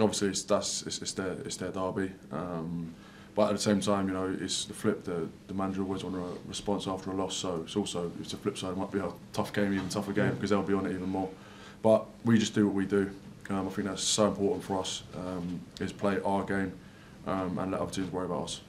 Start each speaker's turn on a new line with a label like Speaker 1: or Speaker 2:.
Speaker 1: obviously it's that's it's, it's their it's their derby. Um, but at the same time, you know, it's the flip. The the manager always on a response after a loss, so it's also it's a flip side. It might be a tough game, even tougher game, because they'll be on it even more. But we just do what we do. Um, I think that's so important for us. Um, is play our game um, and let other teams worry about us.